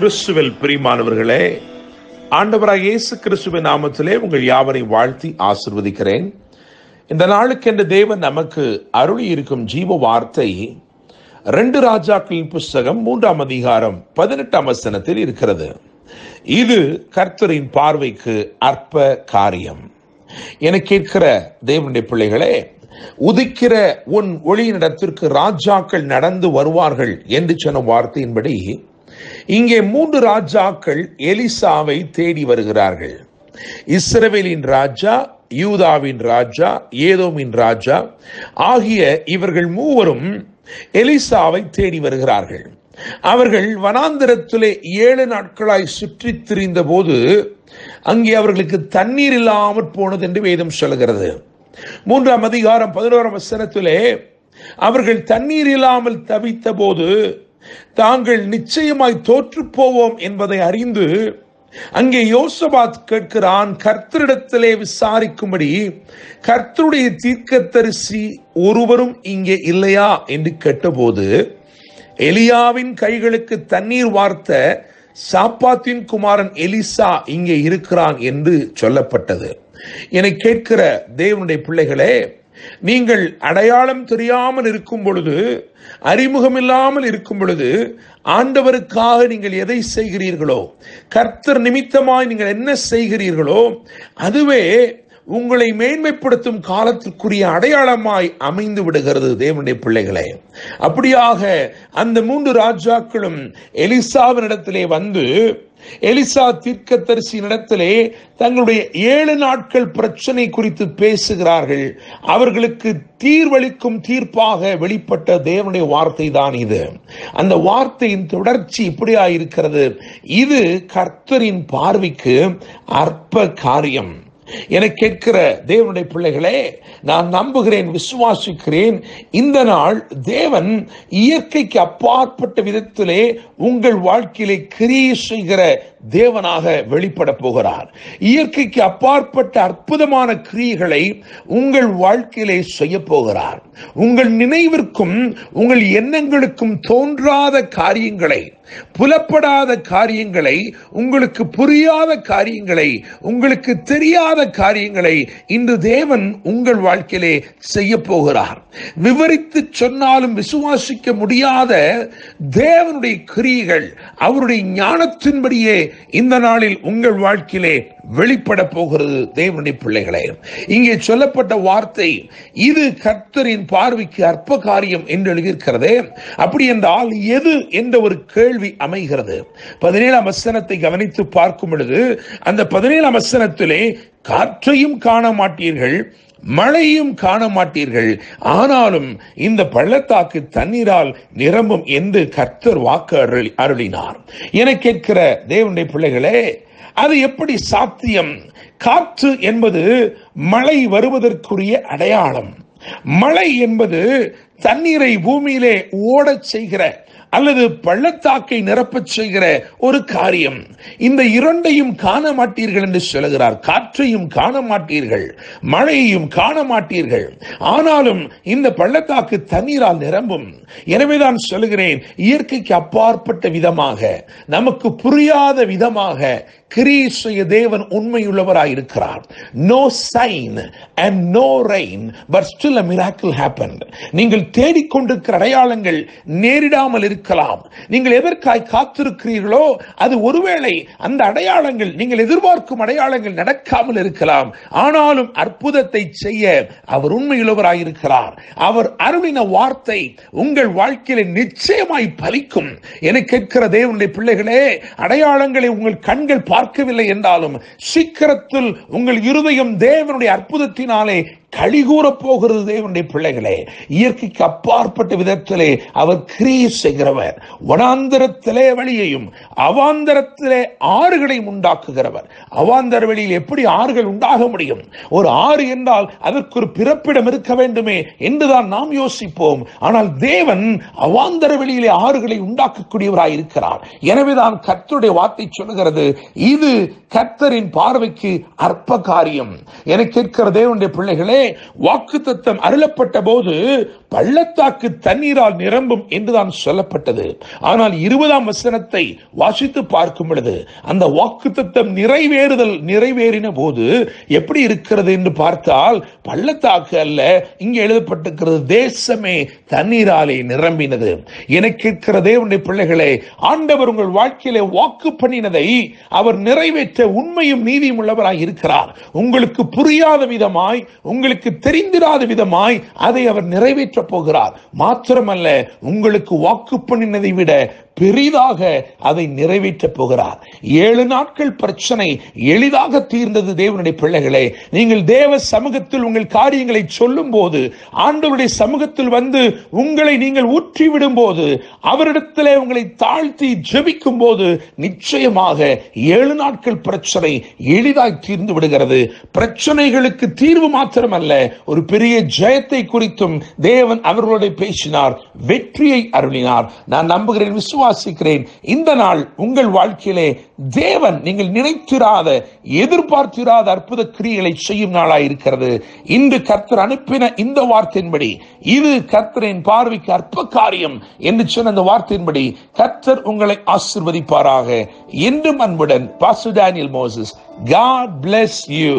கிறிஸ்துவில் பிரியமானவர்களே ஆண்டவராக இயேசு கிறிஸ்துவின் நாமத்திலே உங்கள் யாவரை வாழ்த்தி ஆசிர்வதிக்கிறேன். இந்த நாளுக்கென்று தேவன் நமக்கு அருளி இருக்கும் ஜீவ வார்த்தை ரெண்டு ராஜாக்களின் புஸ்தகம் மூன்றாம் அதிகாரம் பதினெட்டாம் வசனத்தில் இருக்கிறது. இது கர்த்தரின் பார்வைக்கு அற்ப காரியம். என கேட்கிற தேவனுடைய பிள்ளைகளே உதிக்கிற உன் ஒளியினிடத்திற்கு ராஜாக்கள் நடந்து வருவார்கள் என்று சொன்ன வார்த்தையின்படி இங்கே மூன்று ராஜாக்கள் எலிசாவை தேடி வருகிறார்கள். இஸ்ரவேலின் ராஜா யூதாவின் ராஜா ஏதோமின் ராஜா ஆகிய இவர்கள் மூவரும் எலிசாவை தேடி வருகிறார்கள். அவர்கள் வனாந்திரத்திலே ஏழு நாட்களாய் சுற்றி திரிந்த போது அங்கே அவர்களுக்கு தண்ணீர் இல்லாமற் போனது என்று வேதம் சொல்கிறது மூன்றாம் அதிகாரம் பதினோராம் வசனத்திலே அவர்கள் தண்ணீர் இல்லாமல் தவித்த போது தாங்கள் நிச்சயமாய் தோற்று போவோம் என்பதை அறிந்து அங்கே யோசபாத் கேட்கிறான் கர்த்தரிடத்திலே விசாரிக்கும்படி கர்த்தருடைய தீர்க்கத்தரிசி ஒருவரும் இங்கே இல்லையா? என்று கேட்டபோது எலியாவின் கைகளுக்கு தண்ணீர் வார்த்த சாப்பாத்தின் குமாரன் எலிசா இங்கே இருக்கிறான் என்று சொல்லப்பட்டது. என்னை கேட்கிற தேவனுடைய பிள்ளைகளே நீங்கள் அடையாளம் தெரியாமல் இருக்கும் பொழுது அறிமுகம் இல்லாமல் இருக்கும் பொழுது ஆண்டவருக்காக நீங்கள் எதை செய்கிறீர்களோ கர்த்தர் நிமித்தமாய் நீங்கள் என்ன செய்கிறீர்களோ அதுவே உங்களை மேன்மைப்படுத்தும் காலத்திற்குரிய அடையாளமாய் அமைந்து விடுகிறது தேவனுடைய பிள்ளைகளே. அப்படியாக அந்த மூன்று ராஜாக்களும் எலிசாவின் இடத்திலே வந்து எலிசா தீர்க்கதரிசியினிடத்திலே தங்களுடைய ஏழு நாட்கள் பிரச்சனை குறித்து பேசுகிறார்கள். அவர்களுக்கு தீர்வளிக்கும் தீர்ப்பாக வெளிப்பட்ட தேவனுடைய வார்த்தை தான் இது. அந்த வார்த்தையின் தொடர்ச்சி இப்படியா இருக்கிறது இது கர்த்தரின் பார்வைக்கு அற்ப காரியம். என கேட்கிற தேவனுடைய பிள்ளைகளே நான் நம்புகிறேன் விசுவாசிக்கிறேன். இந்த நாள் தேவன் இயற்கைக்கு அப்பாற்பட்ட விதத்திலே உங்கள் வாழ்க்கையிலே கிரியை செய்கிற தேவனாக வெளிப்பட போகிறார். இயற்கைக்கு அப்பாற்பட்ட அற்புதமான கிரியைகளை உங்கள் வாழ்க்கையிலே செய்ய போகிறார். உங்கள் நினைவிற்கும் உங்கள் எண்ணங்களுக்கும் தோன்றாத காரியங்களை புலப்படாத காரியங்களை உங்களுக்கு புரியாத காரியங்களை உங்களுக்கு தெரியாத காரியங்களை இன்று தேவன் உங்கள் வாழ்க்கையிலே செய்ய போகிறார். விவரித்து சொன்னாலும் விசுவாசிக்க முடியாத தேவனுடைய கிரியைகள் அவருடைய ஞானத்தின்படியே இந்த நாளில் உங்கள் வாழ்க்கையிலே வெளிப்பட போகிறது தேவனுடைய பிள்ளைகளே. இங்கே சொல்லப்பட்ட வார்த்தை இது கர்த்தரின் பார்வைக்கு அற்ப காரியம் என்று எழுதியிருக்கிறதே. அப்படி என்றால் எது என்ற ஒரு கேள்வி கேள்வி அமைகிறது. பதினேழாம் வசனத்தை கவனித்து பார்க்கும் பொழுது அந்த பதினேழாம் வசனத்திலே காற்றையும் காண மாட்டீர்கள் மழையும் காண மாட்டீர்கள். ஆனாலும் இந்த பள்ளத்தாக்கு தண்ணீரால் நிரம்பும் என்று கர்த்தர் வாக்கு அருளினார். என கேட்கிற தேவனுடைய பிள்ளைகளே அது எப்படி சாத்தியம்? காற்று என்பது மழை வருவதற்குரிய அடையாளம். மழை என்பது தண்ணீரை பூமியிலே ஓடச் செய்கிற அல்லது பள்ளத்தாக்கை நிரப்பச் செய்கிற ஒரு காரியம். இந்த இரண்டையும் காண மாட்டீர்கள் என்று சொல்கிறார் காற்றையும் காண மாட்டீர்கள். மழையையும் காண மாட்டீர்கள். ஆனாலும் இந்த பள்ளத்தாக்கு தண்ணீரால் நிரம்பும். எனவேதான் சொல்கிறேன் இயற்கைக்கு அப்பாற்பட்ட விதமாக நமக்கு புரியாத விதமாக கிரியை தேவன் உண்மையுள்ளவராய் இருக்கிறார். No sign and no rain but still a miracle happen நீங்கள் தேடிக்கொண்டிருக்கிற அடையாளங்கள் நேரிடாமல் இருக்கலாம். நீங்கள் எதற்காய் காத்திருக்கிறீர்களோ அது ஒருவேளை அந்த அடையாளங்கள் நீங்கள் எதிர்பார்க்கும் அடையாளங்கள் நடக்காமல் இருக்கலாம். ஆனாலும் அற்புதத்தை செய்ய அவர் உண்மையுள்ளவராயிருக்கிறார். அவர் அருளின வார்த்தை உங்கள் வாழ்க்கையில நிச்சயமாய் பலிக்கும். என கேட்கிற தேவனுடைய பிள்ளைகளே அடையாளங்களை உங்கள் கண்கள் பார்க்கவில்லை என்றாலும் சீக்கிரத்தில் உங்கள் இருதயம் தேவனுடைய அற்புதத்தினாலே கழிகூற போகிறது தேவனுடைய பிள்ளைகளே. இயற்கைக்கு அப்பாற்பட்ட விதத்திலே அவர் கிரியை செய்கிறவர். வனாந்தரத்திலே வழியையும் அவாந்தரத்திலே ஆறுகளையும் உண்டாக்குகிறவர். அவாந்தர வெளியில் எப்படி ஆறுகள் உண்டாக முடியும்? ஒரு ஆறு என்றால் அதற்கு ஒரு பிறப்பிடம் இருக்க வேண்டுமே என்றுதான் நாம் யோசிப்போம். ஆனால் தேவன் அவாந்தர வெளியிலே ஆறுகளை உண்டாக்கக்கூடியவராய் இருக்கிறார். எனவேதான் கர்த்தருடைய வார்த்தை சொல்லுகிறது இது கர்த்தரின் பார்வைக்கு அற்ப காரியம் என கேட்கிற தேவனுடைய பிள்ளைகளே வாக்கு தத்தம் அருளப்பட்ட போது பள்ளத்தாக்கு தண்ணீரால் நிரம்பும் என்றுதான் சொல்லப்பட்டது. ஆனால் இருபதாம் வசனத்தை வாசித்து பார்க்கும் பொழுது அந்த வாக்குத்தத்தம் நிறைவேறுதல் நிறைவேறின போது எப்படி இருக்கிறது என்று பார்த்தால் பள்ளத்தாக்கு அல்ல இங்கே எழுதப்பட்டிருக்கிறது தேசமே தண்ணீராலே நிரம்பினது. என கேட்கிற தேவனுடைய பிள்ளைகளே ஆண்டவர் உங்கள் வாழ்க்கையிலே வாக்கு பண்ணினதை அவர் நிறைவேற்ற உண்மையும் நீதியும் உள்ளவராய் இருக்கிறார். உங்களுக்கு புரியாத விதமாய் உங்களுக்கு தெரிந்திராத விதமாய் அதை அவர் நிறைவேற்ற போகிறார் மாத்திரமல்ல உங்களுக்கு வாக்கு பண்ணினதை விட பெரிதாக அதை நிறைவேற்றப் போகிறார். ஏழு நாட்கள் பிரச்சனை எளிதாக தீர்ந்தது தேவனுடைய பிள்ளைகளே. நீங்கள் தேவ சமூகத்தில் உங்கள் காரியங்களை சொல்லும் போது ஆண்டவருடைய சமூகத்தில் வந்து உங்களை நீங்கள் ஊற்றிவிடும் போது அவரிடத்திலே உங்களை தாழ்த்தி ஜெபிக்கும் போது நிச்சயமாக ஏழு நாட்கள் பிரச்சனை எளிதாக தீர்ந்து விடுகிறது. பிரச்சனைகளுக்கு தீர்வு மாத்திரமல்ல ஒரு பெரிய ஜெயத்தை குறித்தும் தேவ ஆண்டவன் அவர்களோட பேசினார் வெற்றியை அருளினார். நான் நம்புகிறேன் விசுவாசிக்கிறேன். இந்த நாள் உங்கள் வாழ்க்கையிலே தேவன் நீங்கள் நினைத்திராத எதிர்பார்த்திராத அற்புத கிரியைகளை செய்யும் நாளாக இருக்கிறது. இன்று கர்த்தர் அனுப்பின இந்த வார்த்தையின்படி இது கர்த்தரின் பார்வைக்கு அற்ப காரியம் என்று சொன்ன அந்த வார்த்தையின்படி கர்த்தர் உங்களை ஆசிர்வதிப்பாராக. என்றும் அன்புடன் Basu Daniel Moses God bless you